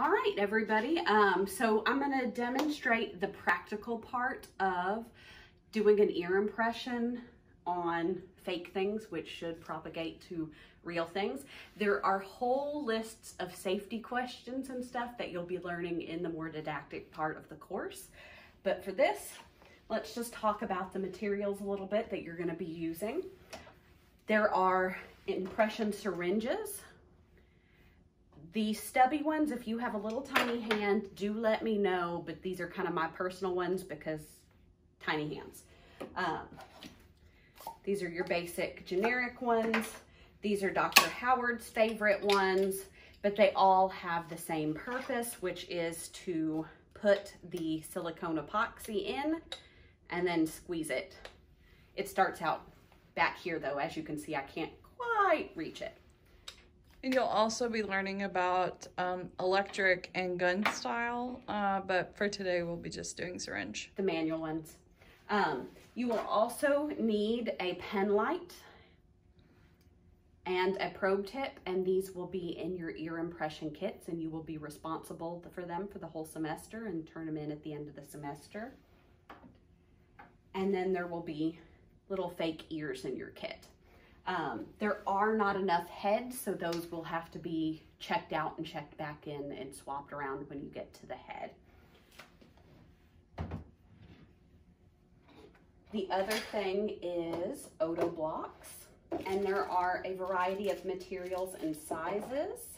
All right, everybody. Um, so I'm going to demonstrate the practical part of doing an ear impression on fake things, which should propagate to real things. There are whole lists of safety questions and stuff that you'll be learning in the more didactic part of the course. But for this, let's just talk about the materials a little bit that you're going to be using. There are impression syringes, the stubby ones, if you have a little tiny hand, do let me know, but these are kind of my personal ones because tiny hands. Um, these are your basic generic ones. These are Dr. Howard's favorite ones, but they all have the same purpose, which is to put the silicone epoxy in and then squeeze it. It starts out back here though, as you can see, I can't quite reach it. And you'll also be learning about um, electric and gun style, uh, but for today we'll be just doing syringe. The manual ones. Um, you will also need a pen light and a probe tip, and these will be in your ear impression kits, and you will be responsible for them for the whole semester and turn them in at the end of the semester. And then there will be little fake ears in your kit. Um, there are not enough heads, so those will have to be checked out and checked back in and swapped around when you get to the head. The other thing is Oto blocks, and there are a variety of materials and sizes.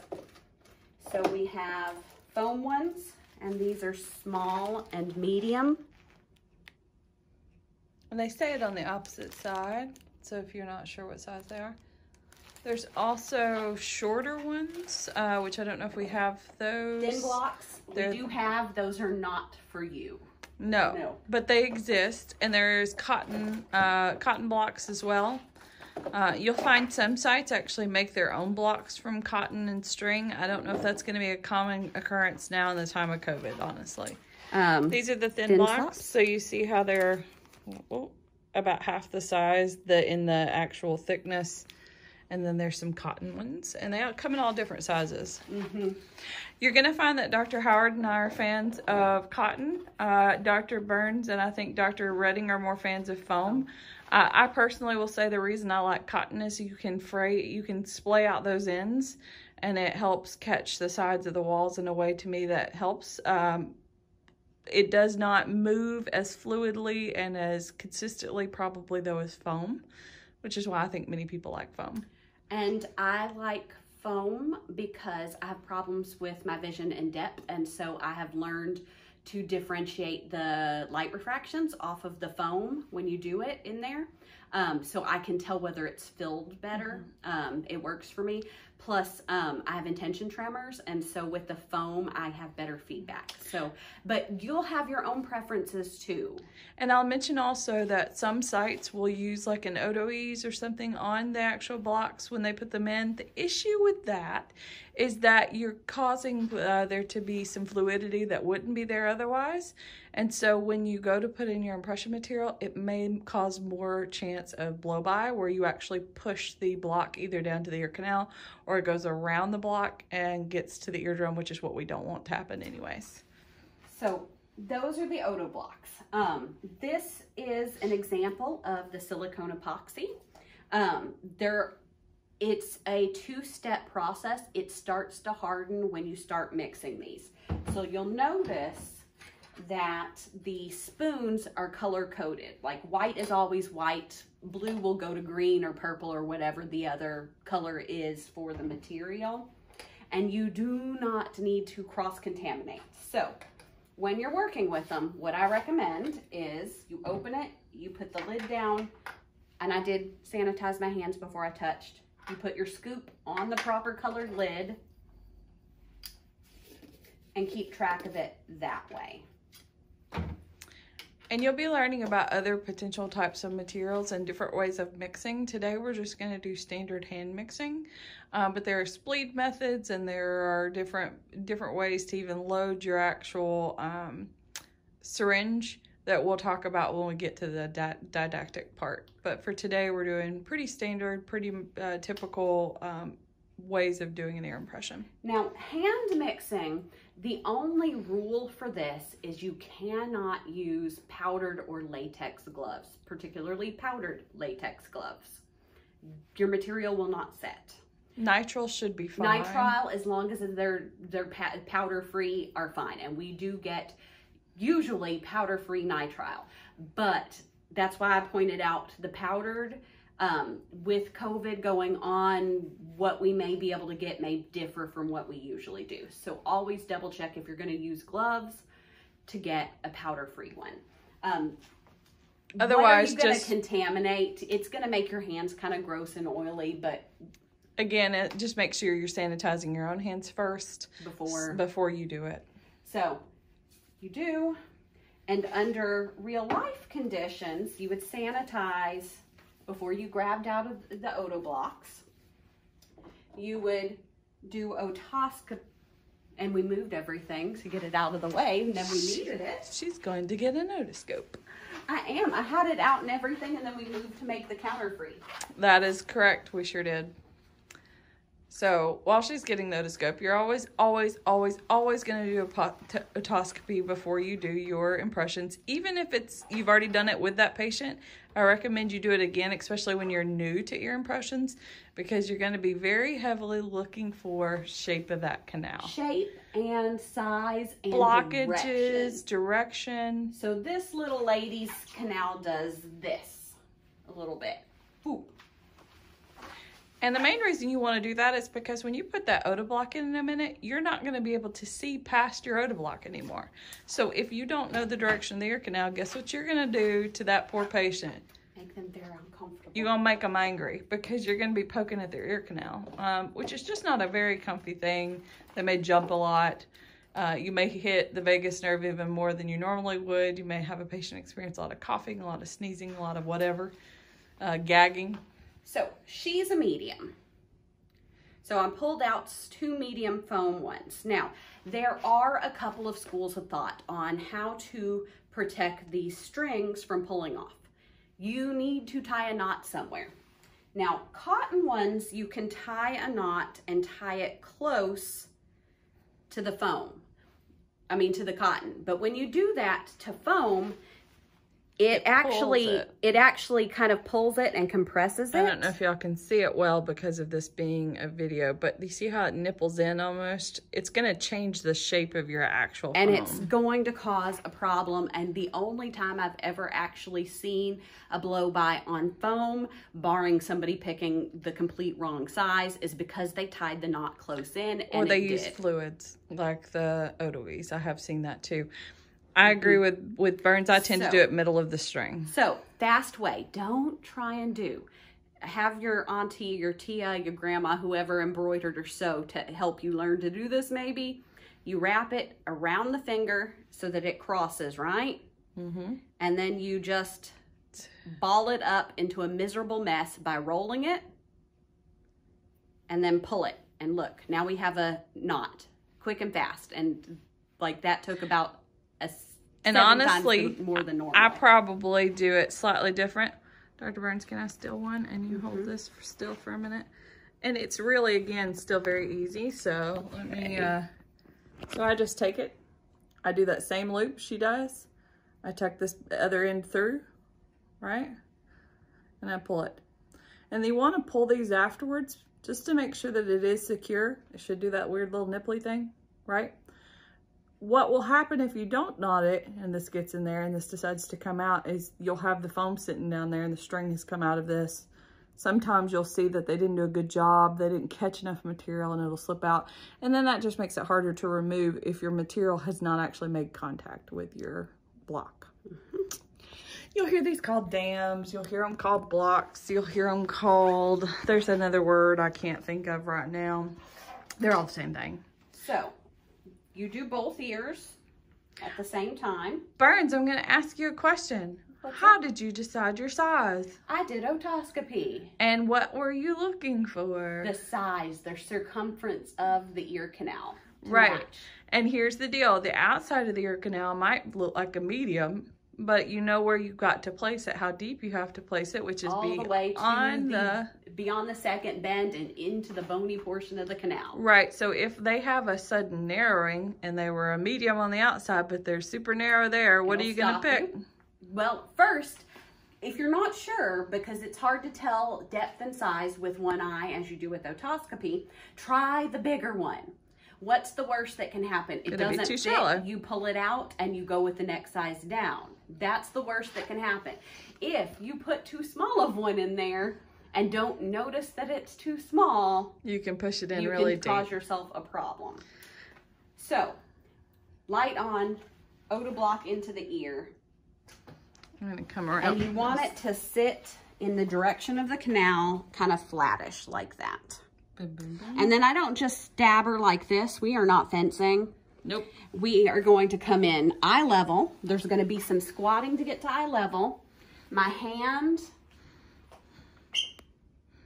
So we have foam ones, and these are small and medium. And they say it on the opposite side. So if you're not sure what size they are. There's also shorter ones, uh, which I don't know if we have those. Thin blocks, They're, we do have. Those are not for you. No, no. but they exist. And there's cotton, uh, cotton blocks as well. Uh, you'll find some sites actually make their own blocks from cotton and string. I don't know if that's going to be a common occurrence now in the time of COVID, honestly. Um, These are the thin, thin blocks. blocks. So you see how they're... Oh, about half the size the in the actual thickness. And then there's some cotton ones and they come in all different sizes. Mm-hmm. you're gonna find that dr howard and i are fans of cotton. Uh, dr burns and i think dr redding are more fans of foam. Uh, i personally will say the reason i like cotton is you can fray you can splay out those ends and it helps catch the sides of the walls in a way to me that helps. Um, it does not move as fluidly and as consistently probably though as foam, which is why I think many people like foam. And I like foam because I have problems with my vision and depth and so I have learned to differentiate the light refractions off of the foam when you do it in there. Um, so I can tell whether it's filled better. Mm -hmm. um, it works for me. Plus, um, I have intention tremors, and so with the foam, I have better feedback. So, but you'll have your own preferences too. And I'll mention also that some sites will use like an Oto-Ease or something on the actual blocks when they put them in. The issue with that is that you're causing uh, there to be some fluidity that wouldn't be there otherwise. And so when you go to put in your impression material, it may cause more chance of blow by where you actually push the block either down to the ear canal or it goes around the block and gets to the eardrum, which is what we don't want to happen anyways. So those are the Oto blocks. Um, this is an example of the silicone epoxy. Um, there, it's a two-step process. It starts to harden when you start mixing these. So you'll notice that the spoons are color coded. Like white is always white, blue will go to green or purple or whatever the other color is for the material. And you do not need to cross contaminate. So when you're working with them, what I recommend is you open it, you put the lid down, and I did sanitize my hands before I touched. You put your scoop on the proper colored lid and keep track of it that way. And you'll be learning about other potential types of materials and different ways of mixing. Today we're just going to do standard hand mixing, um, but there are spleed methods and there are different different ways to even load your actual um, syringe that we'll talk about when we get to the di didactic part. But for today we're doing pretty standard, pretty uh, typical um, ways of doing an ear impression. Now, hand mixing, the only rule for this is you cannot use powdered or latex gloves, particularly powdered latex gloves. Your material will not set. Nitrile should be fine. Nitrile, as long as they're they're powder free, are fine, and we do get usually powder free nitrile. But that's why I pointed out the powdered. Um, with COVID going on, what we may be able to get may differ from what we usually do. So always double check if you're going to use gloves to get a powder free one. Um, Otherwise, what are you just contaminate. It's going to make your hands kind of gross and oily, but again, it just make sure you're sanitizing your own hands first before before you do it. So you do, and under real life conditions, you would sanitize before you grabbed out of the oto blocks. You would do otoscopy, and we moved everything to get it out of the way, and then we needed it. She's going to get an otoscope. I am. I had it out and everything, and then we moved to make the counter free. That is correct. We sure did. So while she's getting the otoscope, you're always, always, always, always going to do a otoscopy before you do your impressions. Even if it's you've already done it with that patient, I recommend you do it again, especially when you're new to ear impressions, because you're going to be very heavily looking for shape of that canal. Shape and size and blockages, direction. direction. So this little lady's canal does this a little bit. Ooh. And the main reason you want to do that is because when you put that oto block in in a minute, you're not going to be able to see past your oto block anymore. So if you don't know the direction of the ear canal, guess what you're going to do to that poor patient? Make them very uncomfortable. You're going to make them angry because you're going to be poking at their ear canal, um, which is just not a very comfy thing. They may jump a lot. Uh, you may hit the vagus nerve even more than you normally would. You may have a patient experience a lot of coughing, a lot of sneezing, a lot of whatever, uh, gagging. So she's a medium. So I pulled out two medium foam ones. Now, there are a couple of schools of thought on how to protect these strings from pulling off. You need to tie a knot somewhere. Now, cotton ones, you can tie a knot and tie it close to the foam. I mean, to the cotton. But when you do that to foam, it, it actually it. it. actually kind of pulls it and compresses it. I don't know if y'all can see it well because of this being a video, but you see how it nipples in almost? It's going to change the shape of your actual And foam. it's going to cause a problem. And the only time I've ever actually seen a blow by on foam, barring somebody picking the complete wrong size, is because they tied the knot close in. or they use fluids like the Oto-Ease. I have seen that too. I agree with with Burns. I tend so, to do it middle of the string. So fast way. Don't try and do. Have your auntie, your tia, your grandma, whoever embroidered or sew to help you learn to do this. Maybe you wrap it around the finger so that it crosses right, mm-hmm. and then you just ball it up into a miserable mess by rolling it, and then pull it. And look, now we have a knot, quick and fast, and like that took about and honestly, more than normal. I probably do it slightly different. Dr. Burns, can I steal one? And you mm -hmm. hold mm-hmm. this for still for a minute. And it's really, again, still very easy. So let me, uh, so I just take it. I do that same loop she does. I tuck this other end through, right? And I pull it. And you want to pull these afterwards just to make sure that it is secure. It should do that weird little nipply thing, right? What will happen if you don't knot it and this gets in there and this decides to come out is you'll have the foam sitting down there and the string has come out of this. Sometimes you'll see that they didn't do a good job. They didn't catch enough material and it'll slip out. And then that just makes it harder to remove if your material has not actually made contact with your block. Mm -hmm. You'll hear these called dams. You'll hear them called blocks. You'll hear them called, there's another word I can't think of right now. They're all the same thing. So you do both ears at the same time. Burns, I'm going to ask you a question. What's How did you decide your size? I did otoscopy. And what were you looking for? The size, the circumference of the ear canal. Right. Match. And here's the deal. The outside of the ear canal might look like a medium, but you know where you've got to place it, how deep you have to place it, which is all the way to on the, the beyond the second bend and into the bony portion of the canal. Right, so if they have a sudden narrowing and they were a medium on the outside, but they're super narrow there, what It'll are you gonna pick? you. Well, first, if you're not sure, because it's hard to tell depth and size with one eye as you do with otoscopy, try the bigger one. What's the worst that can happen? It Could it be doesn't too fit. shallow? You pull it out and you go with the next size down. That's the worst that can happen. If you put too small of one in there and don't notice that it's too small, You can push it in you really can cause yourself a problem. So, light on, Oto block into the ear. I'm gonna come around. And you want it to sit in the direction of the canal, kind of flattish like that. Boom, boom, boom. And then I don't just stab her like this. We are not fencing. Nope. We are going to come in eye level. There's going to be some squatting to get to eye level. My hand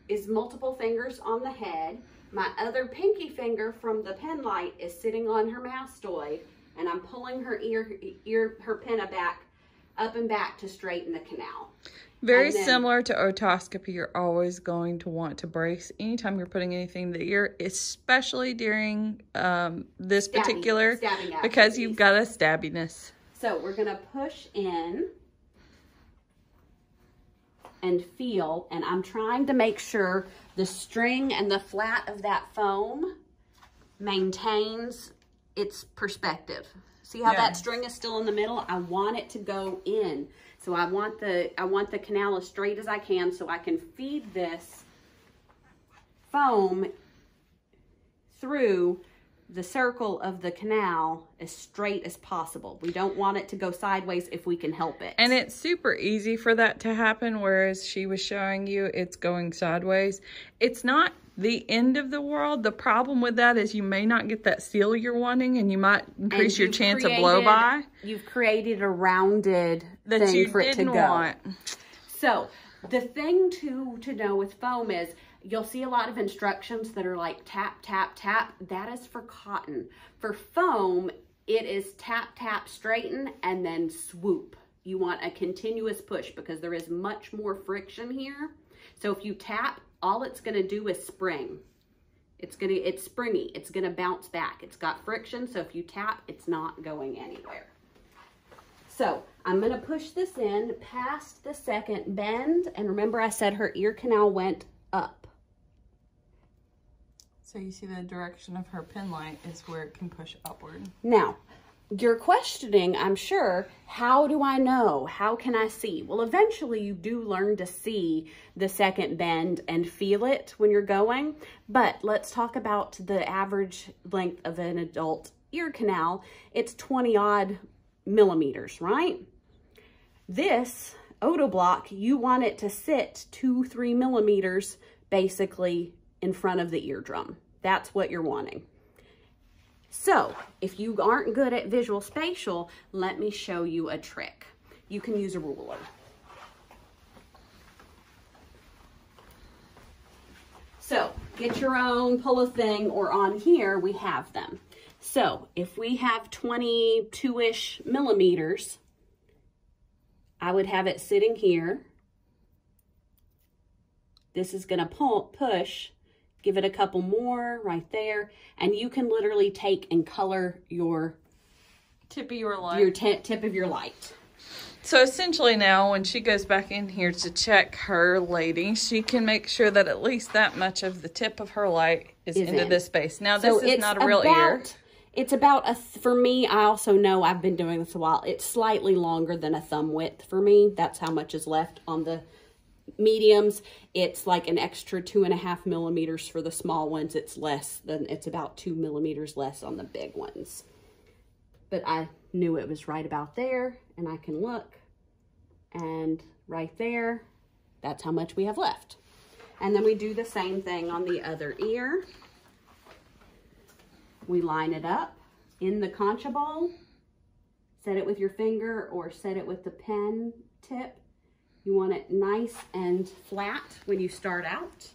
is multiple fingers on the head. My other pinky finger from the pen light is sitting on her mastoid, and I'm pulling her ear, ear, her pinna back, up and back to straighten the canal. Very then- similar to otoscopy, you're always going to want to brace anytime you're putting anything in the ear, especially during um, this Stabbing- particular, stabbing because you've got a stabbiness. So we're gonna push in and feel, and I'm trying to make sure the string and the flat of that foam maintains its perspective. See how Yeah. that string is still in the middle? I want it to go in. So I want the I want the canal as straight as I can so I can feed this foam through the circle of the canal as straight as possible. We don't want it to go sideways if we can help it. And it's super easy for that to happen, whereas she was showing you it's going sideways. It's not the end of the world. The problem with that is you may not get that seal you're wanting and you might increase your chance of blow by You've created a rounded that thing you for it to go. want. So the thing to to know with foam is you'll see a lot of instructions that are like tap, tap, tap. That is for cotton. For foam, it is tap, tap, straighten, and then swoop. You want a continuous push because there is much more friction here. So if you tap, all it's gonna do is spring. It's gonna, it's springy. It's gonna bounce back. It's got friction, so if you tap, it's not going anywhere. So I'm gonna push this in past the second bend. And remember I said her ear canal went up. So you see the direction of her pin light is where it can push upward. Now, you're questioning, I'm sure, how do I know? How can I see? Well, eventually you do learn to see the second bend and feel it when you're going. But let's talk about the average length of an adult ear canal. It's 20 odd millimeters, right? This Oto block, you want it to sit two, three millimeters basically in front of the eardrum. That's what you're wanting. So if you aren't good at visual spatial, let me show you a trick. You can use a ruler. So get your own, pull a thing, or on here we have them. So if we have 22-ish millimeters, I would have it sitting here. This is gonna pull, push, give it a couple more right there, and you can literally take and color your, Tip of your light. your ti- tip of your light. So essentially now when she goes back in here to check her lady, she can make sure that at least that much of the tip of her light is, Is into in. this space. Now this is not a real ear. It's about a, for me, I also know I've been doing this a while. It's slightly longer than a thumb width for me. That's how much is left on the mediums. It's like an extra two and a half millimeters for the small ones. It's less than, it's about two millimeters less on the big ones. But I knew it was right about there and I can look and right there, that's how much we have left. And then we do the same thing on the other ear. We line it up in the concha bowl. Set it with your finger or set it with the pen tip. You want it nice and flat when you start out.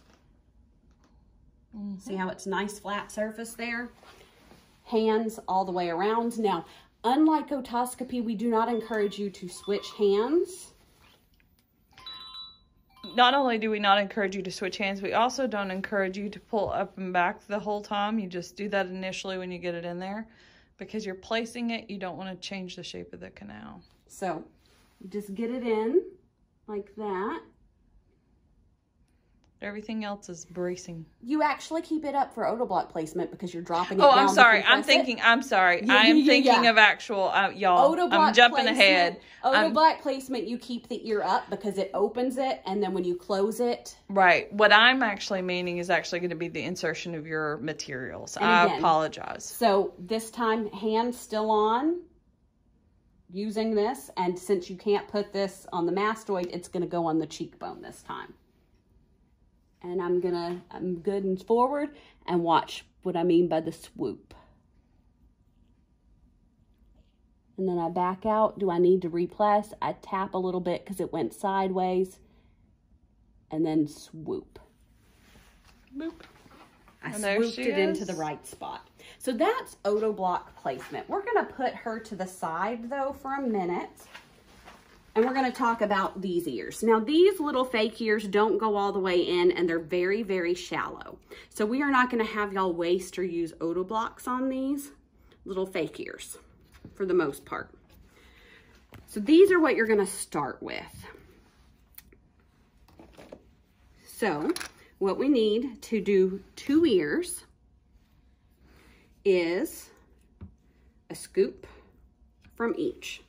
Mm-hmm. See how it's nice flat surface there? Hands all the way around. Now, Unlike otoscopy, we do not encourage you to switch hands. Not only do we not encourage you to switch hands, we also don't encourage you to pull up and back the whole time. You just do that initially when you get it in there because you're placing it. You don't want to change the shape of the canal. So just get it in like that. Everything else is bracing. You actually keep it up for otoblock placement because you're dropping it Oh, down I'm sorry. I'm compress it. thinking. I'm sorry. Yeah, I am yeah, thinking yeah. of actual uh, y'all. Otoblock I'm jumping placement, ahead. I'm- Otoblock placement, you keep the ear up because it opens it, and then when you close it, Right. What I'm actually meaning is actually going to be the insertion of your materials. And I again- apologize. so this time hand still on, using this, and since you can't put this on the mastoid, it's going to go on the cheekbone this time. And I'm gonna, I'm good and forward, and watch what I mean by the swoop. And then I back out. Do I need to replace? I tap a little bit because it went sideways. And then swoop. Boop. I swooped it into the right spot. So that's Oto block placement. We're to put her to the side though for a minute. And we're to talk about these ears. Now these little fake ears don't go all the way in and they're very, very shallow. So we are not to have y'all waste or use Oto blocks on these little fake ears for the most part. So these are what you're to start with. So what we need to do two ears is a scoop from each.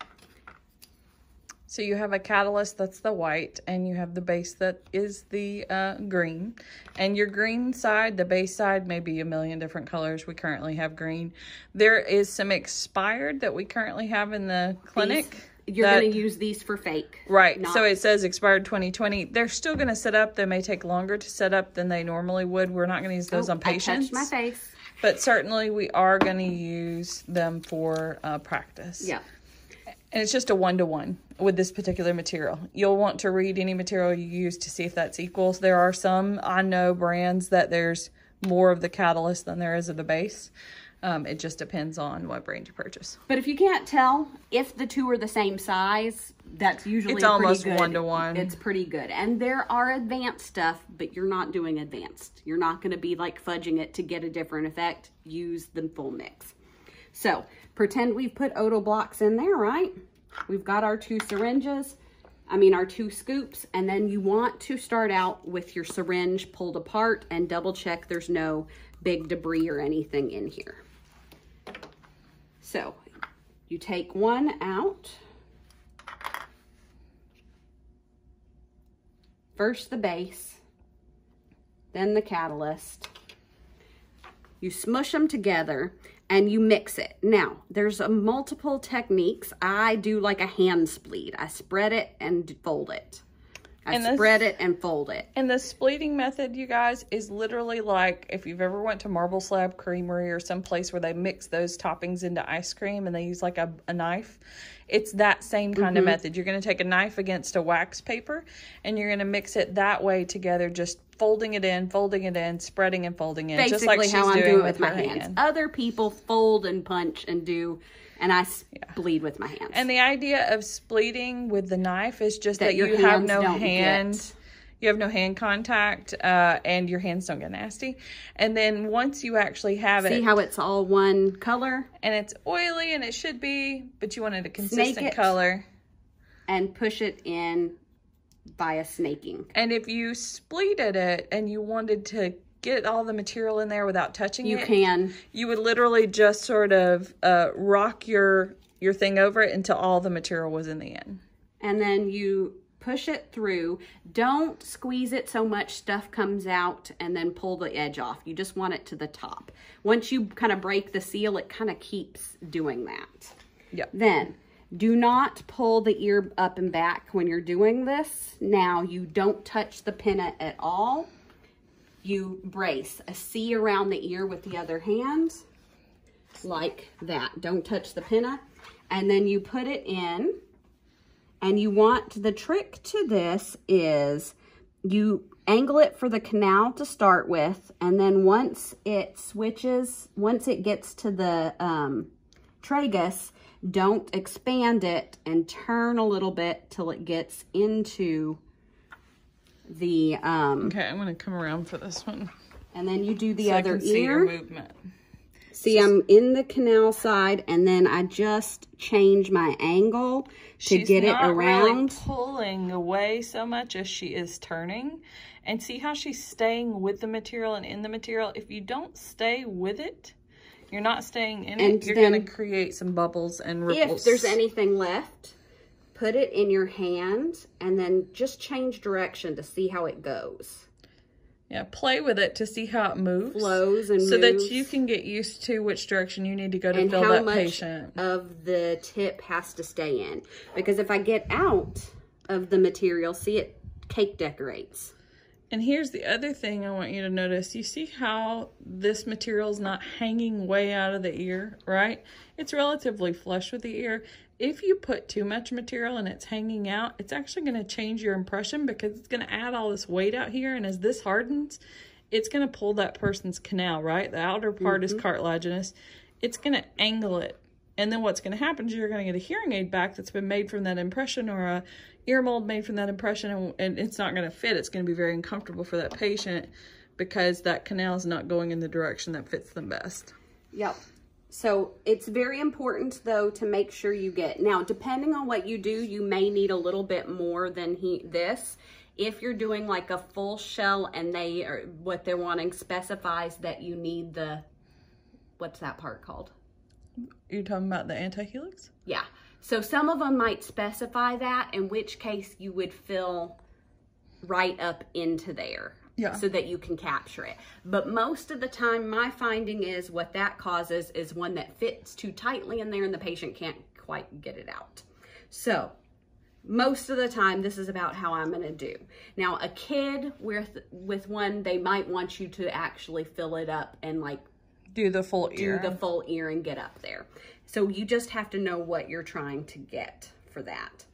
So you have a catalyst that's the white, and you have the base that is the uh, green. And your green side, the base side, may be a million different colors. We currently have green. There is some expired that we currently have in the clinic. You're that- going to use these for fake. Right. not- So it says expired 2020. They're still going to set up. They may take longer to set up than they normally would. We're not going to use those Oh, on I patients. touched my face. But certainly we are going to use them for uh, practice. Yeah. And it's just a one to one with this particular material. You'll want to read any material you use to see if that's equals. There are some, I know brands that there's more of the catalyst than there is of the base. Um, it just depends on what brand you purchase. But if you can't tell if the two are the same size, that's usually It's almost good- one-to-one. It's pretty good. And there are advanced stuff, but you're not doing advanced. You're not going to be like fudging it to get a different effect. Use the full mix. So pretend we've put Oto blocks in there, right? We've got our two syringes. I mean, our two scoops, and then you want to start out with your syringe pulled apart and double check there's no big debris or anything in here. So you take one out. First the base, then the catalyst. You smush them together and you mix it. Now, there's a multiple techniques. I do like a hand spleed. I spread it and fold it. I And this- spread it and fold it. And the splitting method, you guys, is literally like if you've ever went to Marble Slab Creamery or some place where they mix those toppings into ice cream and they use like a, a knife. It's that same kind Mm-hmm. of method. You're going to take a knife against a wax paper and you're going to mix it that way together, just folding it in, folding it in, spreading and folding in. just Basically like she's how I'm doing, doing it with my hands. hand. Other people fold and punch and do, and I bleed with my hands. And the idea of splitting with the knife is just that, That your you have no hand. get- You have no hand contact, uh, and your hands don't get nasty. And then once you actually have See it, see how it's all one color? and it's oily, and it should be, but you wanted a consistent it. color. and push it in via snaking. And if you spleeted it and you wanted to get all the material in there without touching You it, can, you would literally just sort of uh, rock your your thing over it until all the material was in the end. and then you push it through. Don't squeeze it so much stuff comes out and then pull the edge off. You just want it to the top. Once you kind of break the seal, it kind of keeps doing that. Yep. Then, do not pull the ear up and back when you're doing this. Now, you don't touch the pinna at all. You brace a C around the ear with the other hand, like that. Don't touch the pinna. And then you put it in, and you want, the trick to this is you angle it for the canal to start with, and then once it switches, once it gets to the, um, tragus, don't expand it and turn a little bit till it gets into the, um, Okay, I'm gonna come around for this one. and then you do the so other can see your ear. movement. See, I'm in the canal side and then I just change my angle to She's get it not really around. pulling away so much as she is turning. And see how she's staying with the material and in the material? If you don't stay with it, you're not staying in And it, you're going to create some bubbles and ripples. If there's anything left, put it in your hand and then just change direction to see how it goes. Yeah, play with it to see how it moves. Flows and so moves. that you can get used to which direction you need to go to and fill how that much patient. of the tip has to stay in. Because if I get out of the material, see it cake decorates. And here's the other thing I want you to notice. You see how this material is not hanging way out of the ear, right? It's relatively flush with the ear. If you put too much material and it's hanging out, it's actually going to change your impression because it's going to add all this weight out here. And as this hardens, it's going to pull that person's canal, right? The outer part is mm-hmm. cartilaginous. It's going to angle it. And then what's going to happen is you're going to get a hearing aid back that's been made from that impression or a ear mold made from that impression and, and it's not going to fit. It's going to be very uncomfortable for that patient because that canal is not going in the direction that fits them best. Yep. So it's very important though to make sure you get, now depending on what you do, you may need a little bit more than he this. If you're doing like a full shell and they are, what they're wanting specifies that you need the, what's that part called? You're talking about the anti-helix? Yeah. So some of them might specify that, in which case you would fill right up into there. Yeah. So that you can capture it. But most of the time, my finding is what that causes is one that fits too tightly in there and the patient can't quite get it out. So most of the time, this is about how I'm going to do. Now, a kid with with one, they might want you to actually fill it up and like Do the full do ear. the full ear and get up there. So you just have to know what you're trying to get for that.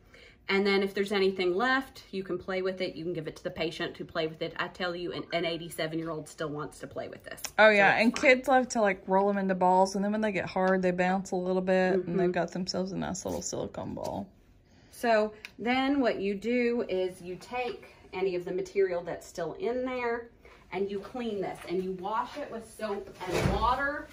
And then if there's anything left, you can play with it. You can give it to the patient to play with it. I tell you, an, an 87 year old still wants to play with this. Oh yeah, and kids love to like roll them into balls, and then when they get hard, they bounce a little bit, and Mm-hmm. they've got themselves a nice little silicone ball. So then what you do is you take any of the material that's still in there and you clean this and you wash it with soap and water.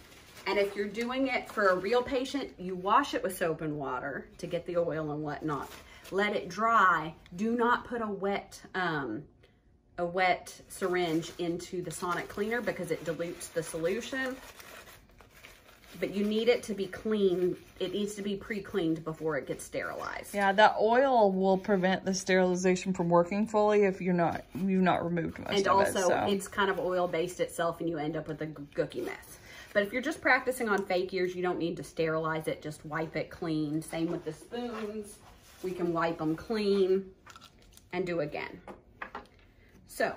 And if you're doing it for a real patient, you wash it with soap and water to get the oil and whatnot. Let it dry. Do not put a wet, um, a wet syringe into the sonic cleaner because it dilutes the solution. But you need it to be clean. It needs to be pre-cleaned before it gets sterilized. Yeah, that oil will prevent the sterilization from working fully if you're not you've not removed most and of also it. So. it's kind of oil based itself and you end up with a gooky mess but if you're just practicing on fake ears you don't need to sterilize it just wipe it clean same with the spoons we can wipe them clean and do again so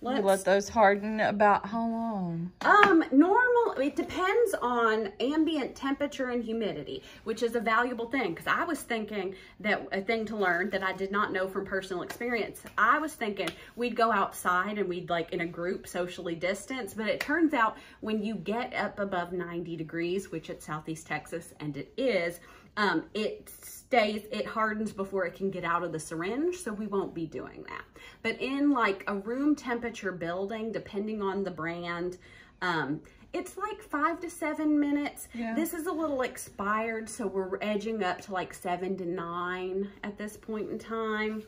let's let those harden about how long? um, normal, it depends on ambient temperature and humidity, which is a valuable thing. Because I was thinking that a thing to learn that I did not know from personal experience. I was thinking we'd go outside and we'd like in a group socially distance, but it turns out when you get up above 90 degrees, which it's Southeast Texas and it is, um, it stays, it hardens before it can get out of the syringe, so we won't be doing that. But in like a room temperature building, depending on the brand, um, it's like five to seven minutes. Yeah. This is a little expired, so we're edging up to like seven to nine at this point in time.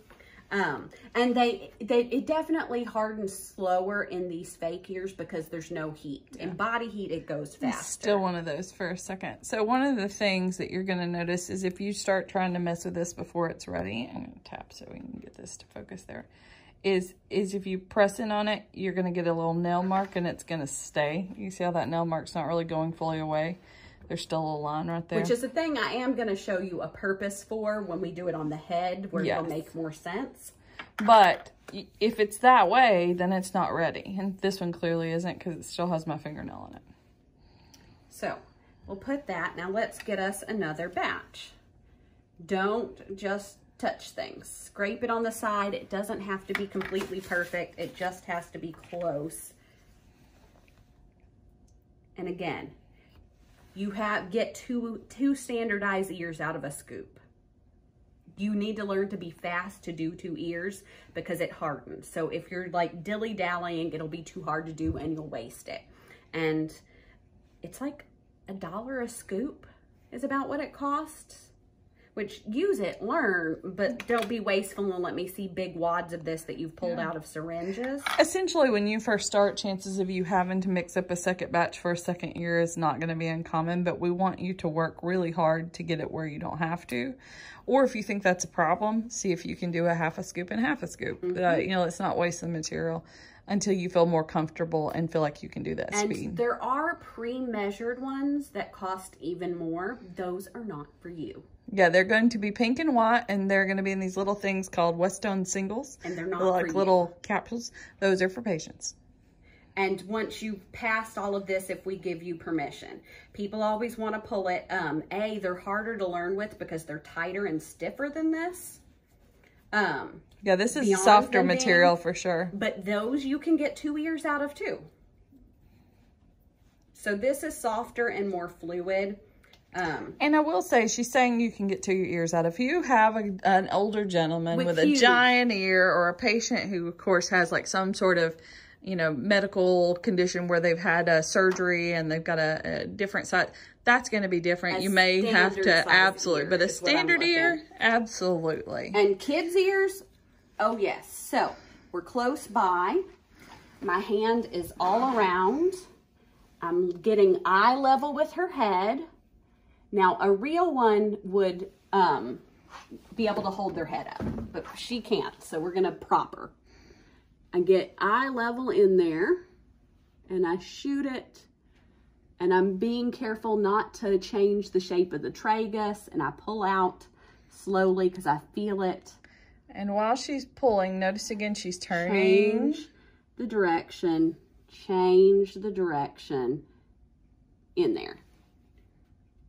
Um, and they, they, it definitely hardens slower in these fake ears because there's no heat. In body heat, it goes faster. Still one of those for a second. So one of the things that you're going to notice is if you start trying to mess with this before it's ready, I'm going to tap so we can get this to focus there, is, is if you press in on it, you're going to get a little nail mark and it's going to stay. You see how that nail mark's not really going fully away? There's still a line right there. Which is a thing I am going to show you a purpose for when we do it on the head where it'll make more sense. But if it's that way, then it's not ready. And this one clearly isn't because it still has my fingernail in it. So we'll put that. Now let's get us another batch. Don't just touch things. Scrape it on the side. It doesn't have to be completely perfect. It just has to be close. And again, you have get two two standardized ears out of a scoop. You need to learn to be fast to do two ears because it hardens. So if you're like dilly-dallying, it'll be too hard to do and you'll waste it. And it's like a dollar a scoop is about what it costs which use it, learn, but don't be wasteful and let me see big wads of this that you've pulled yeah. out of syringes. Essentially, when you first start, chances of you having to mix up a second batch for a second year is not going to be uncommon, but we want you to work really hard to get it where you don't have to. Or if you think that's a problem, see if you can do a half a scoop and half a scoop. Mm -hmm. uh, you know, let's not waste the material until you feel more comfortable and feel like you can do that and speed. there are pre-measured ones that cost even more. Those are not for you. Yeah, they're going to be pink and white, and they're going to be in these little things called Westone singles. And they're not like little capsules. Those are for patients. And once you've passed all of this, if we give you permission, people always want to pull it. Um, a, they're harder to learn with because they're tighter and stiffer than this. Um, yeah, this is softer material for sure. But those you can get two ears out of too. So this is softer and more fluid. Um, and I will say, she's saying you can get two ears out. If you have a, an older gentleman with, with a giant ear or a patient who, of course, has like some sort of, you know, medical condition where they've had a surgery and they've got a, a different size, that's going to be different. A you may have to, absolutely, but a standard ear, absolutely. And kids' ears, oh yes. So, we're close by. My hand is all around. I'm getting eye level with her head. Now, a real one would um, be able to hold their head up, but she can't. So we're going to prop her. I get eye level in there and I shoot it and I'm being careful not to change the shape of the tragus and I pull out slowly because I feel it. And while she's pulling, notice again she's turning. Change the direction, change the direction in there.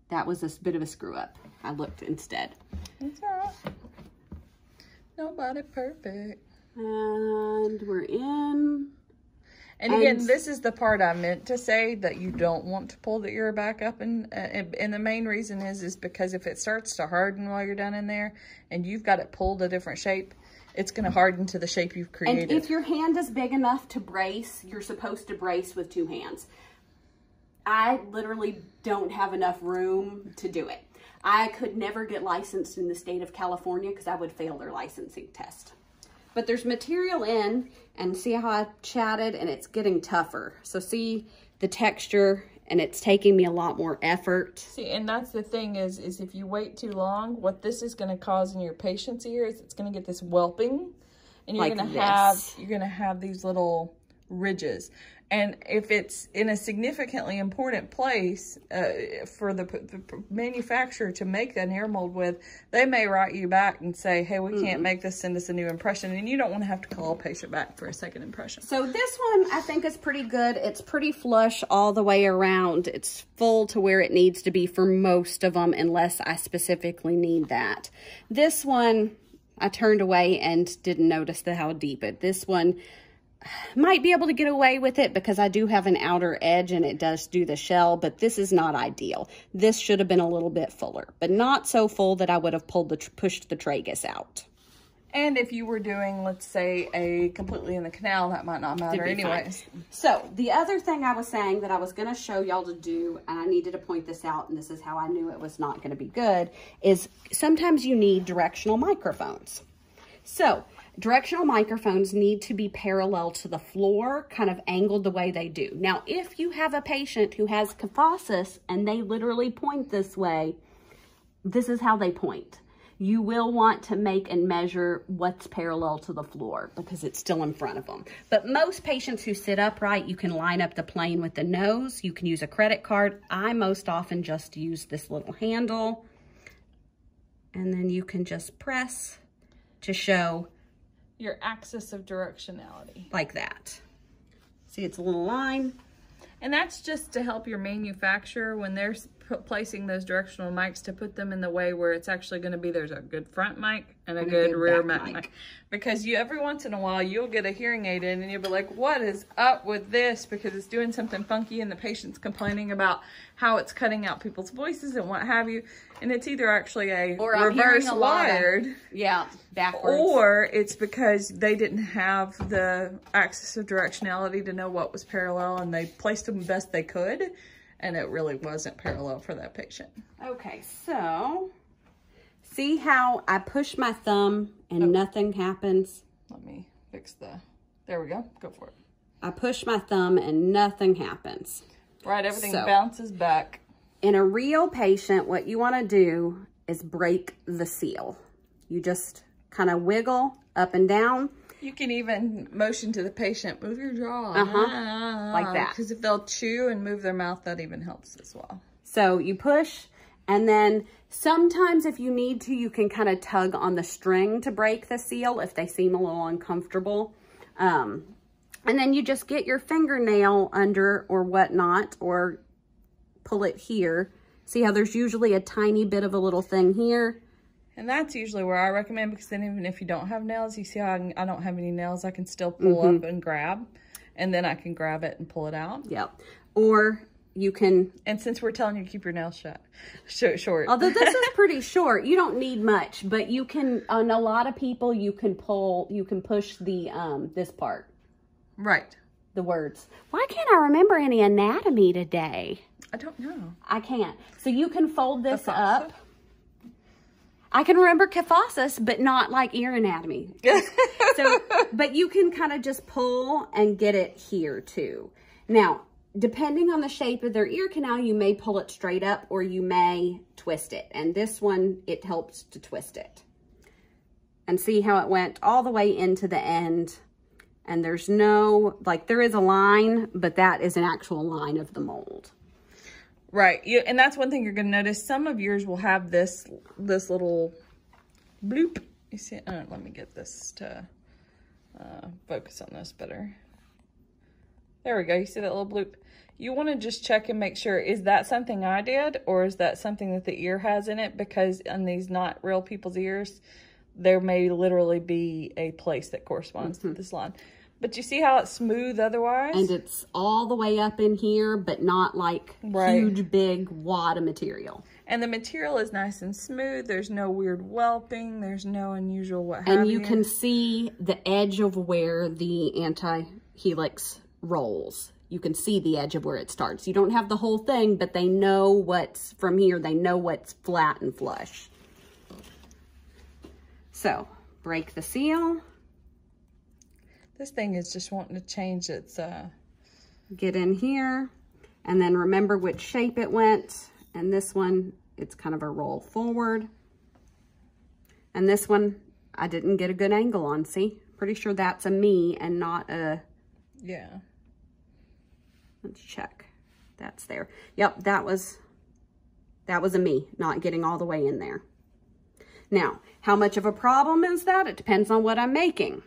That was a bit of a screw up. I looked instead. It's all right. Nobody perfect. And we're in. And, and, again, this is the part I meant to say that you don't want to pull the ear back up. And, and, and the main reason is, is because if it starts to harden while you're down in there and you've got it pulled a different shape, it's going to harden to the shape you've created. And if your hand is big enough to brace, you're supposed to brace with two hands. I literally don't have enough room to do it. I could never get licensed in the state of California because I would fail their licensing test. But there's material in and see how I chatted and it's getting tougher. So see the texture and it's taking me a lot more effort. See, and that's the thing is, is if you wait too long, what this is going to cause in your patient's ear is it's going to get this whelping and you're like going to have, you're going to have these little ridges. And if it's in a significantly important place uh, for the, the, manufacturer to make that ear mold with, they may write you back and say, hey, we mm can't make this, send us a new impression. And you don't want to have to call a patient back for a second impression. So this one I think is pretty good. It's pretty flush all the way around. It's full to where it needs to be for most of them unless I specifically need that. This one I turned away and didn't notice the how deep it. This one might be able to get away with it because I do have an outer edge and it does do the shell, but this is not ideal. This should have been a little bit fuller, but not so full that I would have pulled the pushed the tragus out. And if you were doing, let's say, a completely in the canal, that might not matter anyways. Fine. So the other thing I was saying that I was going to show y'all to do, and I needed to point this out, and this is how I knew it was not going to be good, is sometimes you need directional microphones. So Directional microphones need to be parallel to the floor, kind of angled the way they do. Now, if you have a patient who has kyphosis and they literally point this way, this is how they point. You will want to make and measure what's parallel to the floor because it's still in front of them. But most patients who sit upright, you can line up the plane with the nose. You can use a credit card. I most often just use this little handle. And then you can just press to show your axis of directionality. Like that. See, it's a little line. And that's just to help your manufacturer when they're placing those directional mics to put them in the way where it's actually going to be there's a good front mic and a And a good, good rear mic. mic. Because you every once in a while you'll get a hearing aid in and you'll be like, what is up with this? Because it's doing something funky and the patient's complaining about how it's cutting out people's voices and what have you. And it's either actually a Or reverse a lot of- wired Yeah, backwards. or it's because they didn't have the axis of directionality to know what was parallel and they placed them best they could. And it really wasn't parallel for that patient. Okay, so see how I push my thumb and oh. nothing happens? Let me fix the, there we go, go for it. I push my thumb and nothing happens. Right, everything So- bounces back. In a real patient, what you want to do is break the seal. You just kind of wiggle up and down. You can even motion to the patient, move your jaw. Uh-huh, like that. Because if they'll chew and move their mouth, that even helps as well. So you push, and then sometimes if you need to, you can kind of tug on the string to break the seal if they seem a little uncomfortable. Um, and then you just get your fingernail under or whatnot, or pull it here. See how there's usually a tiny bit of a little thing here? And that's usually where I recommend because then even if you don't have nails, you see how I, can, I don't have any nails, I can still pull Mm-hmm. up and grab. And then I can grab it and pull it out. Yep. Or you can And since we're telling you to keep your nails shut, sh- short. Although this is pretty short, you don't need much, but you can, on a lot of people, you can pull, you can push the, um, this part, right. the words. Why can't I remember any anatomy today? I don't know. I can't. So you can fold this up. I can remember kyphosis, but not like ear anatomy. so, but you can kind of just pull and get it here too. Now, depending on the shape of their ear canal, you may pull it straight up or you may twist it. And this one, it helps to twist it. And see how it went all the way into the end. And there's no, like there is a line, but that is an actual line of the mold. Right. You, and that's one thing you're going to notice. Some of yours will have this this little bloop. You see? Uh, let me get this to uh, focus on this better. There we go. You see that little bloop? You want to just check and make sure, is that something I did or is that something that the ear has in it? Because on these not real people's ears, there may literally be a place that corresponds to this line. But you see how it's smooth otherwise? and it's all the way up in here, but not like Right. huge, big wad of material. And the material is nice and smooth. There's no weird whelping. There's no unusual what have And you can see the edge of where the anti-helix rolls. You can see the edge of where it starts. You don't have the whole thing, but they know what's from here. They know what's flat and flush. So, break the seal, This thing is just wanting to change its, uh, get in here, and then remember which shape it went. And this one, it's kind of a roll forward. And this one, I didn't get a good angle on, see? Pretty sure that's a me and not a, yeah. let's check. That's there. Yep, that was, that was a me, not getting all the way in there. Now, how much of a problem is that? It depends on what I'm making.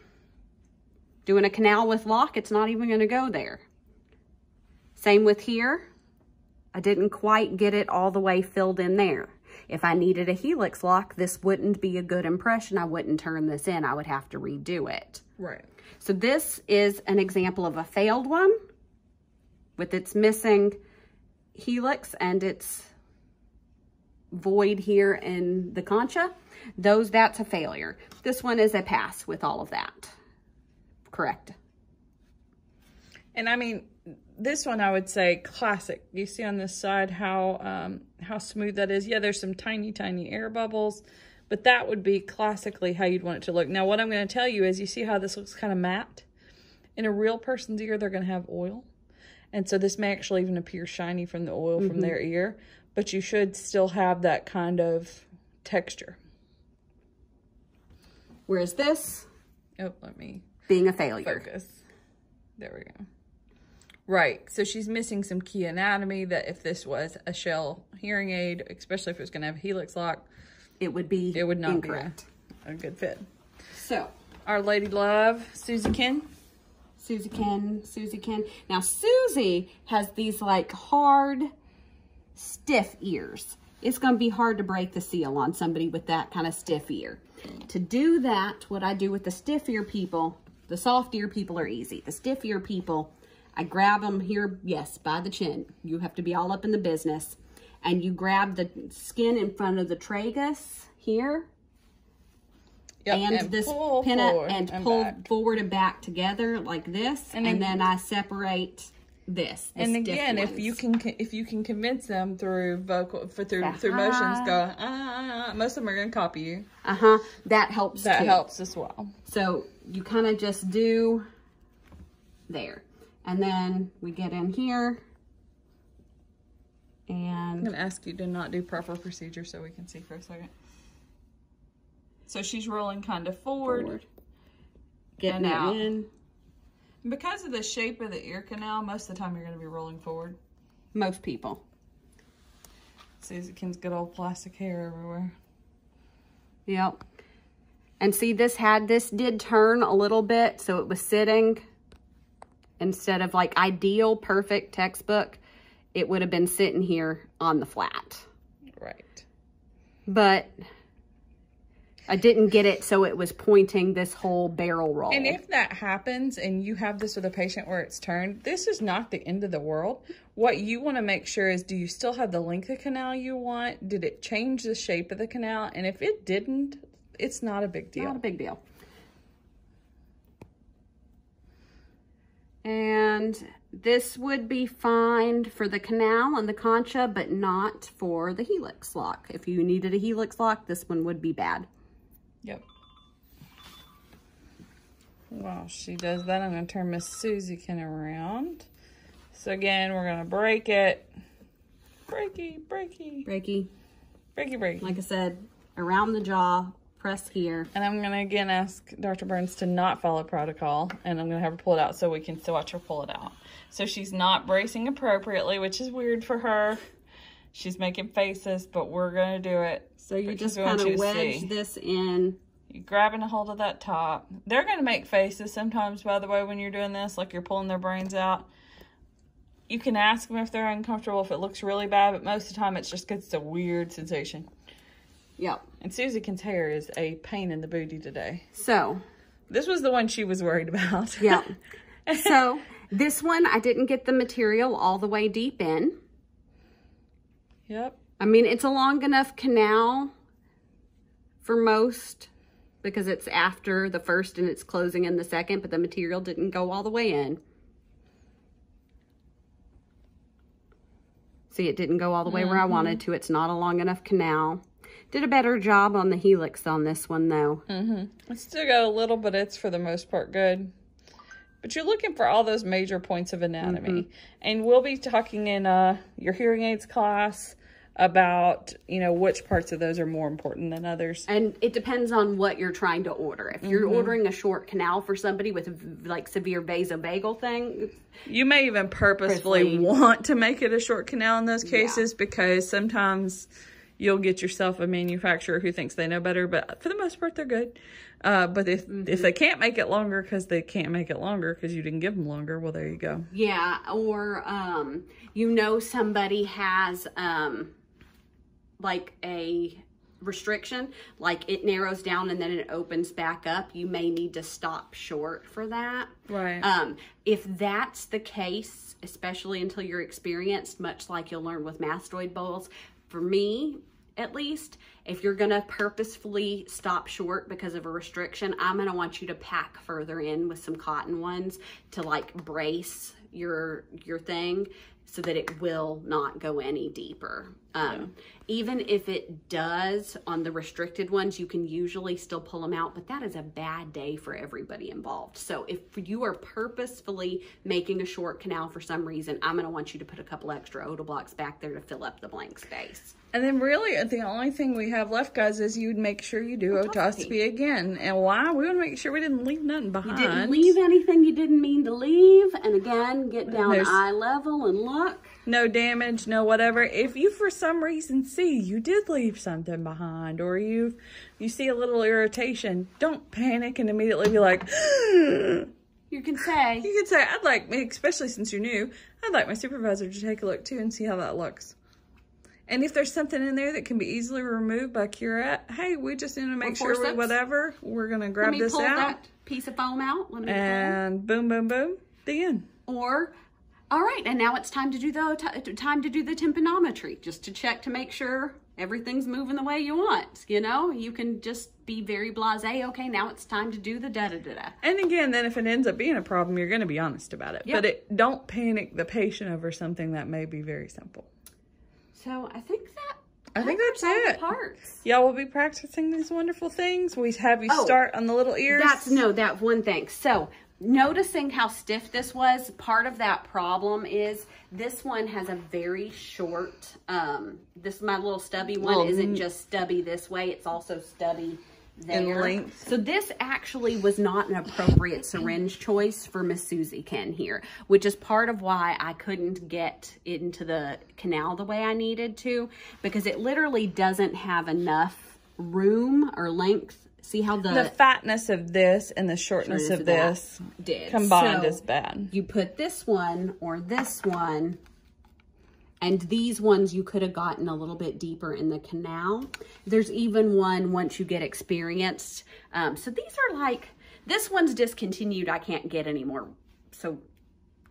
Doing a canal with lock, it's not even gonna go there. Same with here. I didn't quite get it all the way filled in there. If I needed a helix lock, this wouldn't be a good impression. I wouldn't turn this in. I would have to redo it. Right. So this is an example of a failed one with its missing helix and its void here in the concha. Those, that's a failure. This one is a pass with all of that. Correct. And I mean, this one I would say classic. You see on this side how um, how smooth that is. Yeah, there's some tiny, tiny air bubbles, but that would be classically how you'd want it to look. Now, what I'm going to tell you is you see how this looks kind of matte? In a real person's ear, they're going to have oil. And so this may actually even appear shiny from the oil from their ear, but you should still have that kind of texture. Whereas this Oh, let me being a failure. focus. There we go. Right. So she's missing some key anatomy that if this was a shell hearing aid, especially if it was going to have a helix lock, It would be it would not incorrect. be a, a good fit. So Our Lady Love, Susie Ken. Susie Ken, Susie Ken. Now Susie has these like hard, stiff ears. it's going to be hard to break the seal on somebody with that kind of stiff ear. To do that, what I do with the stiff ear people, the soft ear people are easy. The stiff ear people, I grab them here, yes, by the chin. You have to be all up in the business. And you grab the skin in front of the tragus here. Yep, and, this pull pin and, and pull back. forward and back together like this. And And, then- I separate this. And again, if you can if you can convince them through vocal for through Yeah. through motions, go ah, ah, ah, most of them are gonna copy you. Uh-huh. That helps That too. helps as well. So you kind of just do there. And then we get in here. I'm And gonna ask you to not do proper procedure so we can see for a second. So she's rolling kind of forward. forward. Getting And out. in. Because of the shape of the ear canal, most of the time you're gonna be rolling forward. Most people. Susie Kim's good old plastic hair everywhere. Yep. And see, this had, this did turn a little bit, so it was sitting instead of like ideal, perfect textbook, it would have been sitting here on the flat. Right. But I didn't get it so it was pointing this whole barrel roll. And if that happens and you have this with a patient where it's turned, this is not the end of the world. What you want to make sure is do you still have the length of canal you want? Did it change the shape of the canal? And if it didn't, it's not a big deal. Not a big deal. And this would be fine for the canal and the concha, but not for the helix lock. If you needed a helix lock, this one would be bad. Yep. While she does that, I'm going to turn Miss Susie Susiekin around. So again, we're going to break it. Breaky, breaky, Reiki, breaky, breaky. like I said, around the jaw, press here. And I'm going to again ask Dr. Burns to not follow protocol. And I'm going to have her pull it out so we can still watch her pull it out. So she's not bracing appropriately, which is weird for her. She's making faces, but we're going to do it. So you just kind of wedge this in. You're grabbing a hold of that top. They're going to make faces sometimes, by the way, when you're doing this, like you're pulling their brains out. You can ask them if they're uncomfortable, if it looks really bad, but most of the time it's just it's a weird sensation. Yep. And Susie's hair is a pain in the booty today. So, This was the one she was worried about. yep. so this one, I didn't get the material all the way deep in. yep. I mean, it's a long enough canal for most because it's after the first and it's closing in the second, but the material didn't go all the way in. See, it didn't go all the way where I mm-hmm. wanted to. It's not a long enough canal. Did a better job on the helix on this one, though. Mm-hmm. It's still got a little, but it's for the most part good. But you're looking for all those major points of anatomy. And we'll be talking in uh, your hearing aids class about, you know, which parts of those are more important than others. And it depends on what you're trying to order. If you're ordering a short canal for somebody with like severe vasovagal thing, You may even purposefully Purposely. want to make it a short canal in those cases because sometimes you'll get yourself a manufacturer who thinks they know better, but for the most part, they're good. Uh, but if if they can't make it longer because they can't make it longer because you didn't give them longer, well, there you go. yeah, or um, you know somebody has um, like a restriction, like it narrows down and then it opens back up. You may need to stop short for that. Right. Um, if that's the case, especially until you're experienced, much like you'll learn with mastoid bowls, for me at least, if you're gonna purposefully stop short because of a restriction, I'm gonna want you to pack further in with some cotton ones to like brace your your thing so that it will not go any deeper. Um, Even if it does on the restricted ones, you can usually still pull them out, but that is a bad day for everybody involved. So if you are purposefully making a short canal for some reason, I'm going to want you to put a couple extra Oto blocks back there to fill up the blank space. And then really the only thing we have left, guys, is you'd make sure you do Otoscopy. otoscopy again. And why? We want to make sure we didn't leave nothing behind. You Didn't leave anything you didn't mean to leave. And again, get down There's- eye level and look. No damage, no whatever. If you for some reason see you did leave something behind or you you see a little irritation, don't panic and immediately be like you can say, You can say, I'd like me, especially since you're new, I'd like my supervisor to take a look too and see how that looks. And if there's something in there that can be easily removed by Curette, hey, we just need to make sure we, whatever, we're going to grab this pull out. that piece of foam out. Let me pull. And boom, boom, boom, the end. Or, all right, and now it's time to do the time to do the tympanometry, just to check to make sure everything's moving the way you want. You know, you can just be very blasé. Okay, now it's time to do the da da da da. And again, then if it ends up being a problem, you're going to be honest about it. Yep. But it, don't panic the patient over something that may be very simple. So I think that. I think that's it. Parts. Y'all will be practicing these wonderful things. We have you Oh, start on the little ears. That's no, that one thing. So noticing how stiff this was, part of that problem is this one has a very short, um, this my little stubby one isn't just stubby this way, it's also stubby there. In length. So this actually was not an appropriate syringe choice for Miss Susie Ken here, which is part of why I couldn't get into the canal the way I needed to, because it literally doesn't have enough room or length. See how the fatness of this and the shortness Shortness of of this did. combined So, is bad. You put this one or this one, and these ones you could have gotten a little bit deeper in the canal. There's even one once you get experienced. Um, so these are like, this one's discontinued. I can't get anymore. So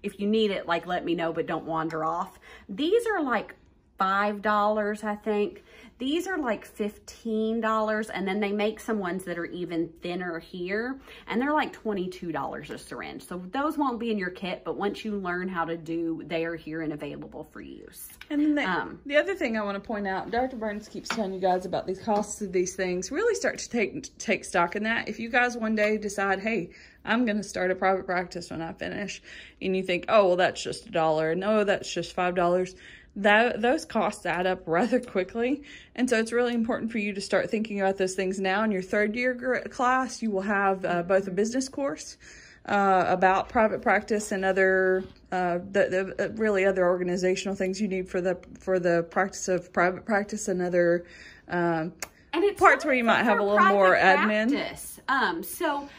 if you need it, like let me know, but don't wander off. These are like $5, I think. These are like $15, and then they make some ones that are even thinner here, and they're like $22 a syringe. So those won't be in your kit, but once you learn how to do, they are here and available for use. And then the, Um, the other thing I want to point out, Dr. Burns keeps telling you guys about these costs of these things. Really start to take take stock in that. If you guys one day decide, hey, I'm going to start a private practice when I finish, and you think, oh, well, that's just a dollar. No, that's just five dollars. That those costs add up rather quickly, and so it's really important for you to start thinking about those things now. In your third year class, you will have uh, both a business course uh, about private practice and other uh, the, the uh, really other organizational things you need for the for the practice of private practice and other um, And it's Parts where you might have a little more admin. practice. Um, so,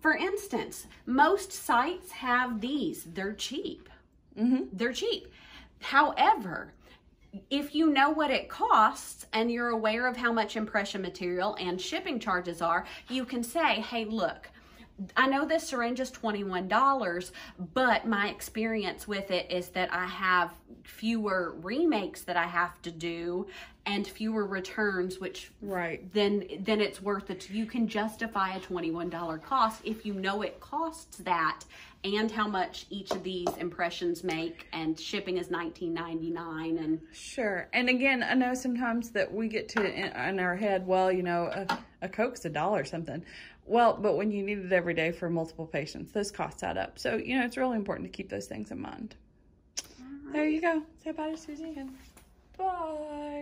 for instance, most sites have these. They're cheap. Mm-hmm. They're cheap. However, if you know what it costs and you're aware of how much impression material and shipping charges are, you can say, hey, look, I know this syringe is $21, but my experience with it is that I have fewer remakes that I have to do and fewer returns, which right. then then it's worth it. You can justify a $21 cost if you know it costs that and how much each of these impressions make and shipping is $19.99 and Sure. And again, I know sometimes that we get to in, in our head, well, you know, a, a Coke's a dollar something. Well, but when you need it every day for multiple patients, those costs add up. So, you know, it's really important to keep those things in mind. There you go. Say bye to Susie again. Bye.